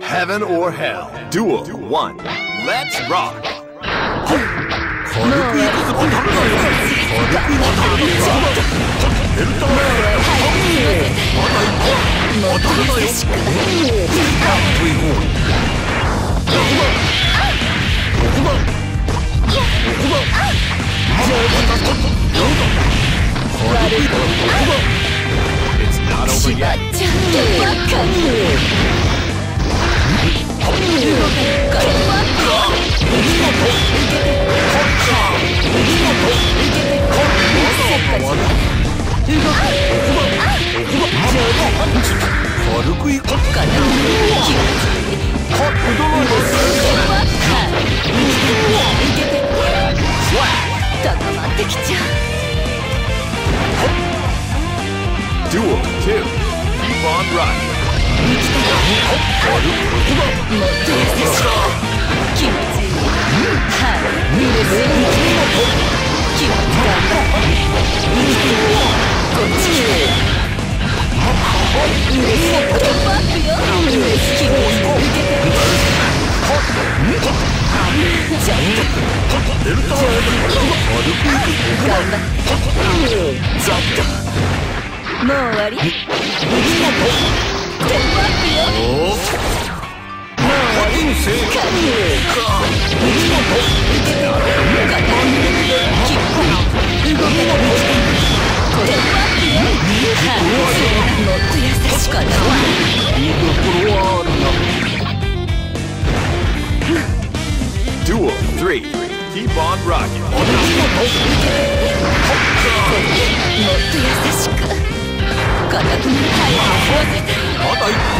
Heaven or hell. Duel, Duel. one. Let's rock. It's not over yet. Duel 2 Keep on rocking もっと優しく気持ちいいはい嬉しい気持ち頑張ってこっちへ嬉しいバックよ嬉しい気持ち受けてちょっとう終わり？おっと優しかったわ見どころはあるな Duel 3 Keep on rocking もっと優しく。固く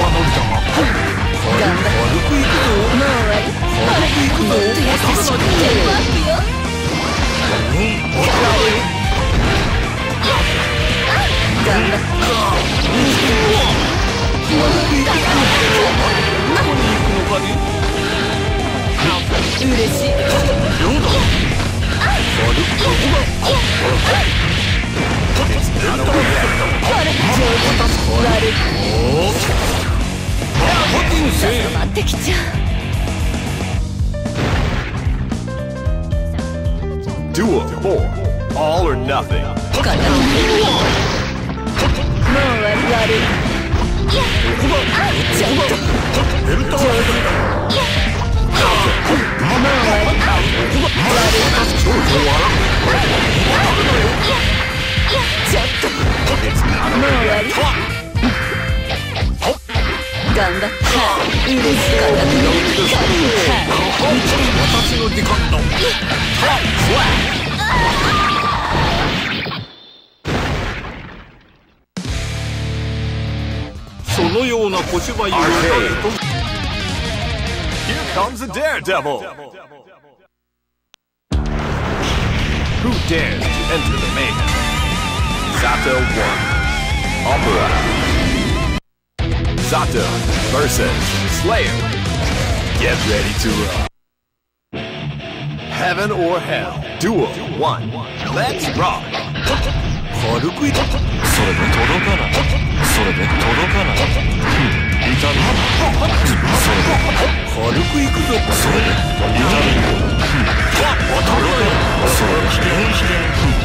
は伸びたが頑張って軽くいくぞ。もう終わり軽くいくぞ。もっと優しくテンポアップようん当たるよ頑張って軽くいくぞ。どこに行くのかね嬉しい個人成固まってきちゃう Duel 4 All or nothing. 固まってもう終わり悪い6番ちょっともう終わり頑張って嬉しかった私の時間だそのような小芝居を歌うと Here comes a daredevil Who dares to enter the mayhem Sato 1 Opera Sato versus Slayer Get ready to rock Heaven or Hell Duel 1 Let's rock 軽くいそれで届かないそれで届かない痛みそれで軽くいくぞそれで痛み届かないそれで危険危険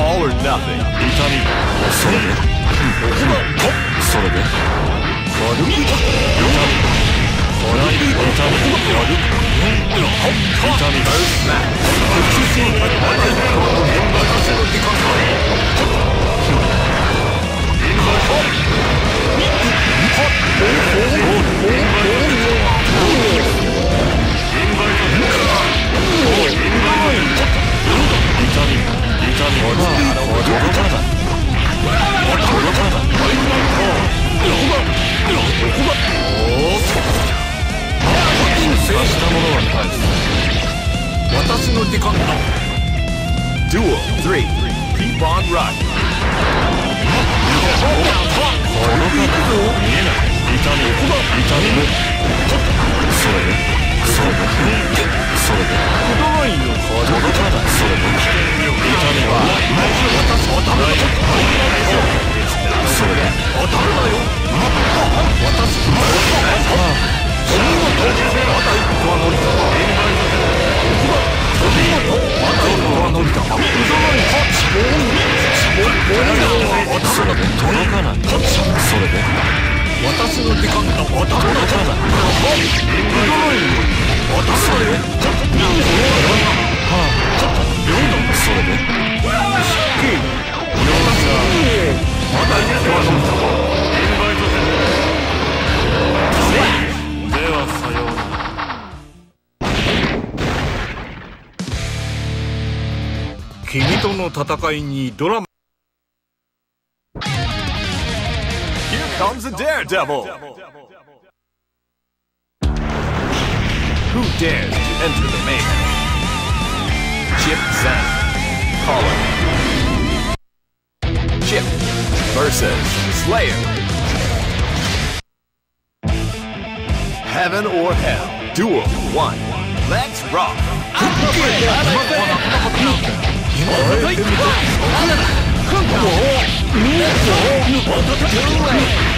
All or nothing. 痛みそれでそれで軽く痛み軽く痛み軽く痛み First match 私の時間だ届かな on この角度見えない。それ。それで。それで届かないよ届かないそれで痛みはそれで当たるなよ私お見事また一個は伸びたお見事また一個は伸びたそれで届かないそれで私の時間が当たらない届かない当たらないよはあそれでまだ一個は伸びたではさようなら君との戦いにドラマ comes a daredevil. Who dares to enter the main? Chip Zen Colin Chip versus Slayer. Heaven or Hell Duel 1 Let's rock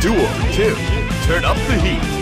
Duo 2 Turn up the heat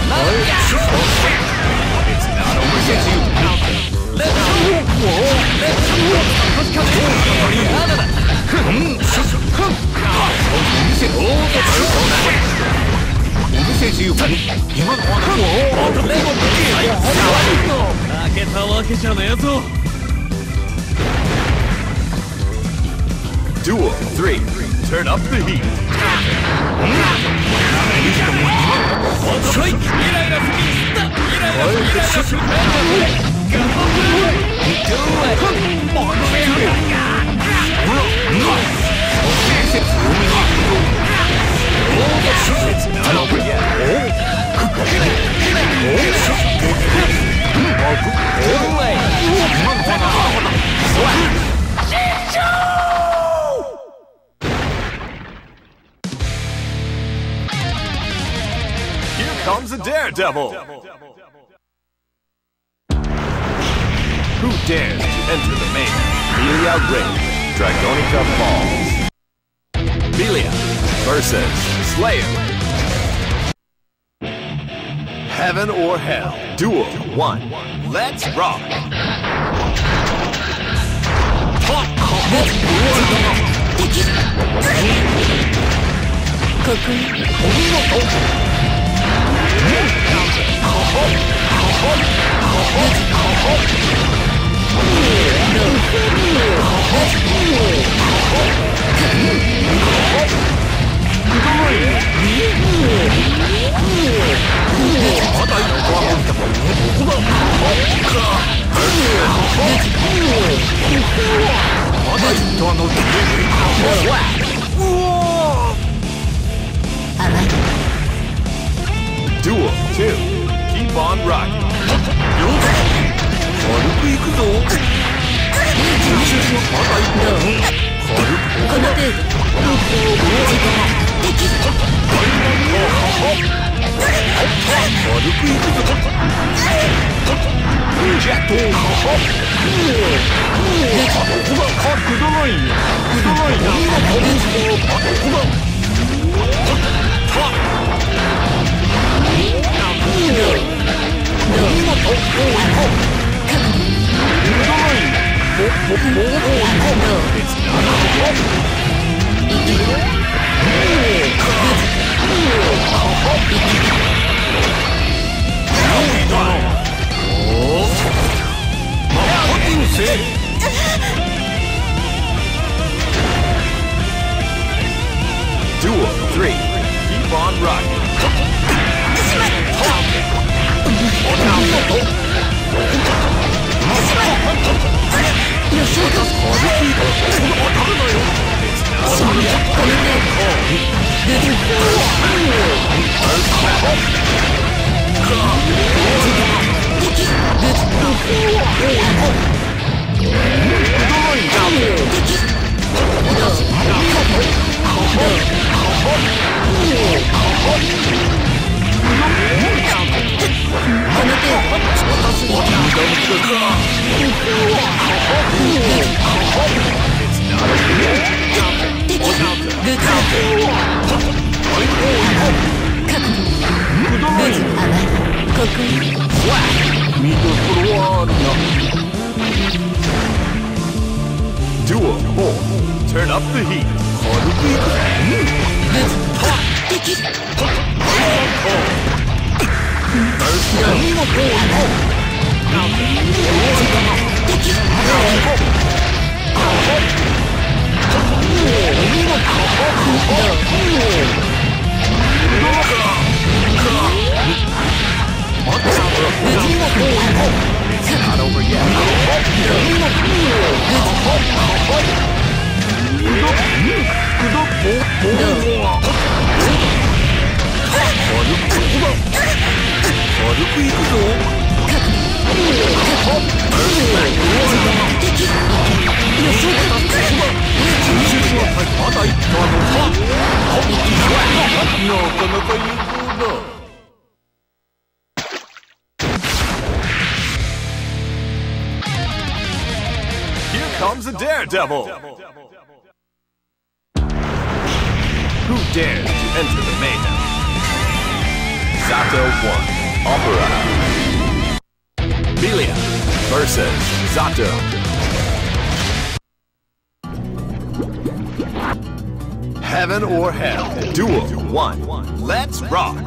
負けたわけじゃねえぞ Duel 3 Turn up the heat. It's comes a daredevil. Who dares to enter the main Belia Ring Dragonica Falls? Belia versus Slayer. Heaven or Hell Duel 1 Let's rock ここよ Duel 2 Keep on rocking 了解軽くいくぞ。まだ行くこの程度動向を時間敵トくいくぞ。ジェットをははここだくだないよくだないなこの子はここだはっ Duel 3. Keep on rocking. Oh! Duel 4. Turn up the heat. Oh, 軽くいくぞまだ行ったのかなかなか有効だ Here comes a daredevil. Who dares to enter the mayhem? Zato 1. Opera. Belia versus Zato. Heaven or hell. Duel 1. Let's rock.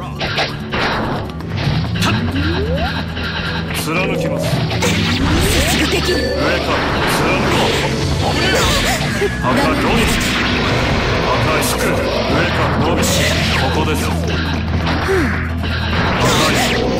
Yes!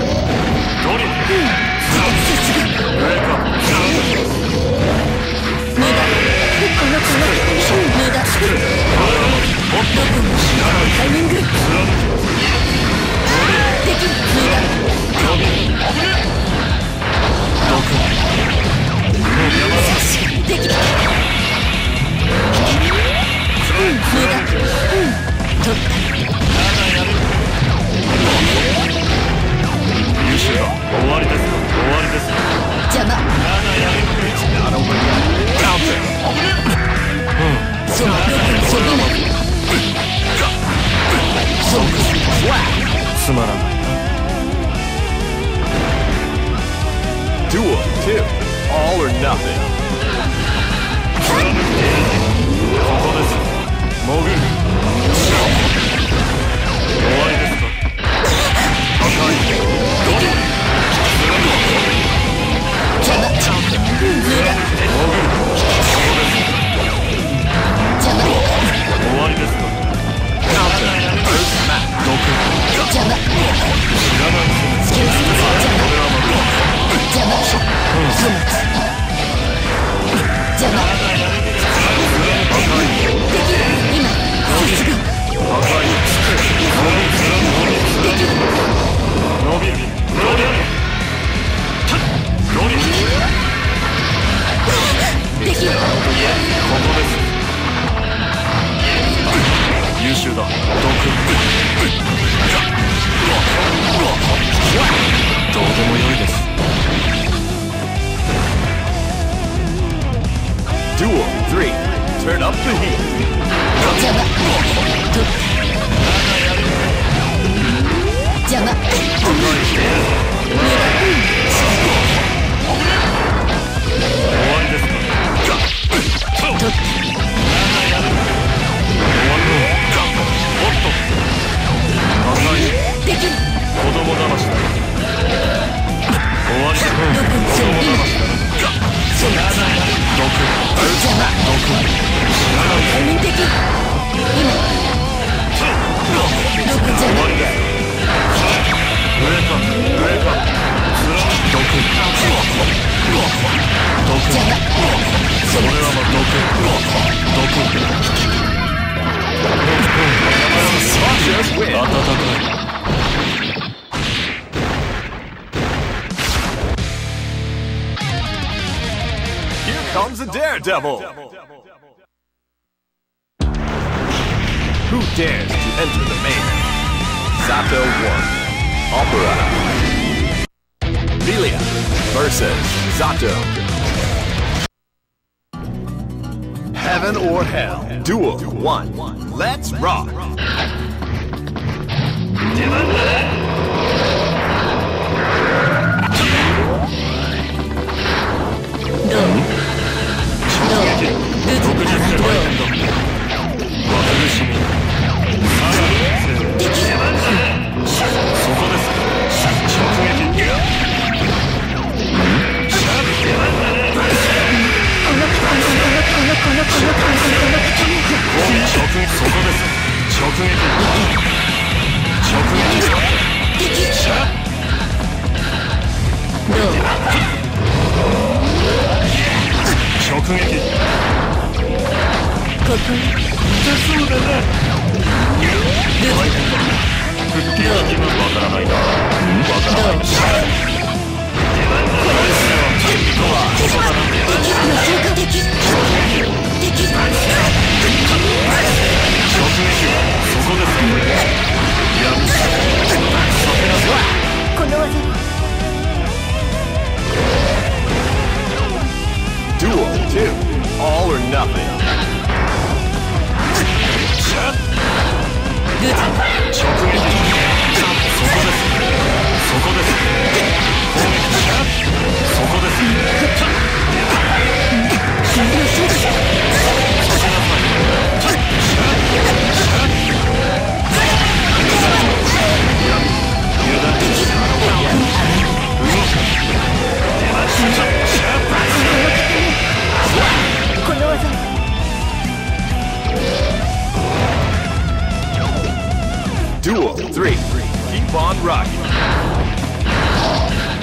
Comes a daredevil. Who dares to enter the main? Zato 1. Opera. Lilia versus Zato. Heaven or hell. Duel one. Let's rock. No. No. No. カープルーチ直撃そこですそこです攻撃そこです油断して動く出ました on rocking.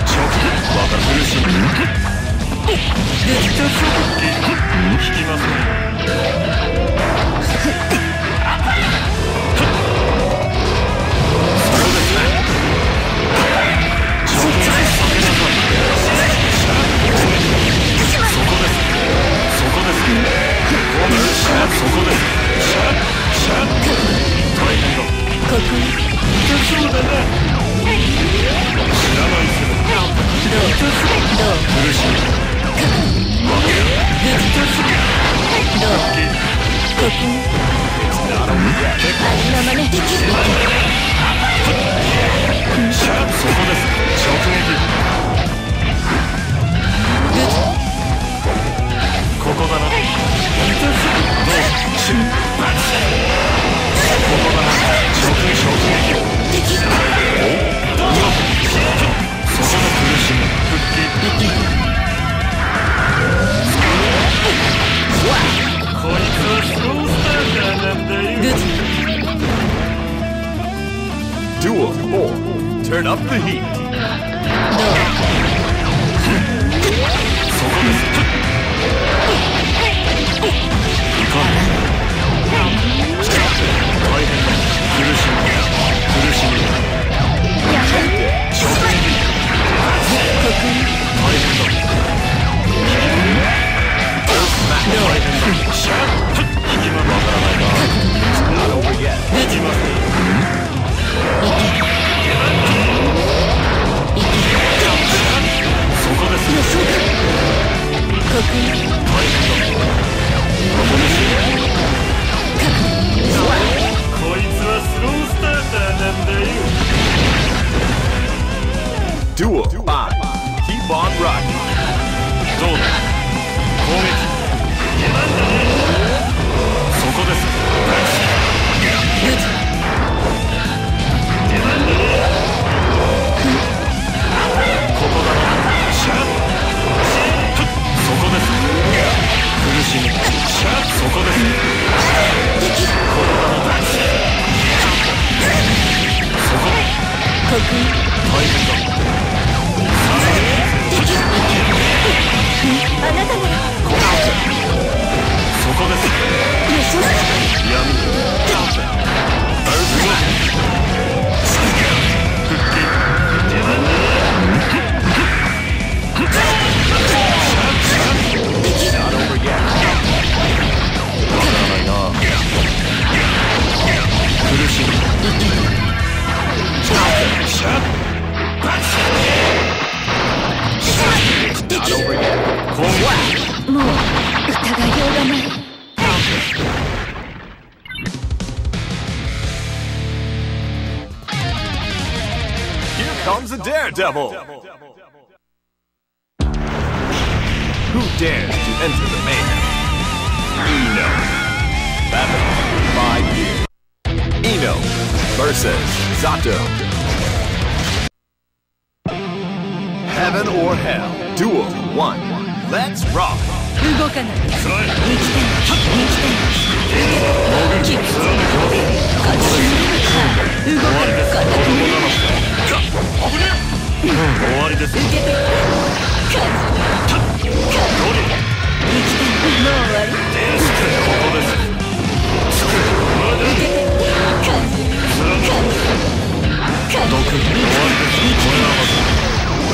Chocolate, Heaven or hell. Duel one. Let's rock. 動かない。力点、力点。キック。勝ち進む。動かない。固く。危ねえ。終わりです。受けて。勝つ。勝つ。力点。もう終わり。ですけここです。受けて。勝つ。勝つ。勝つ。毒。終わりです。これはまず。っ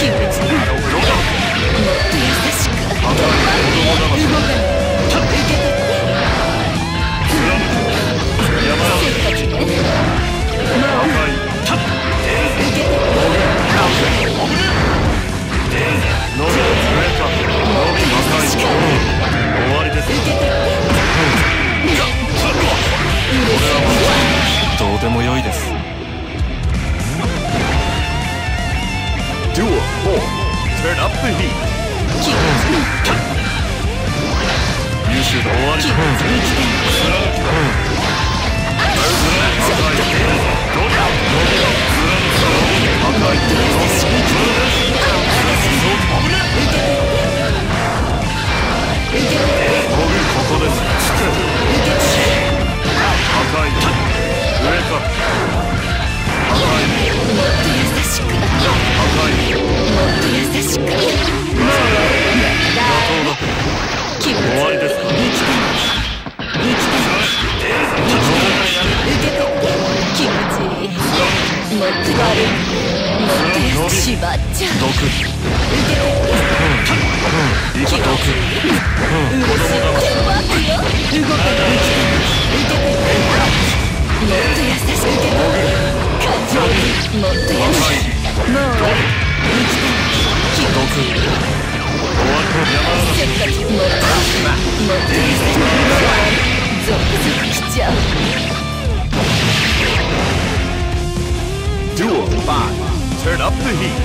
five. Turn up the heat.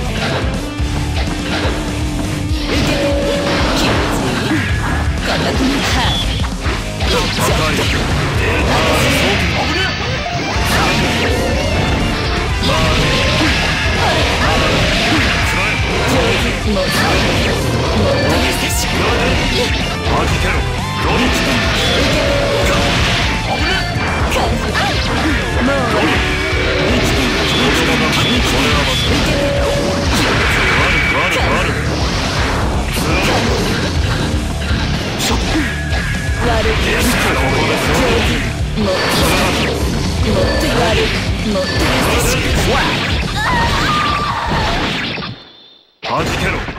Let's go. はじけろ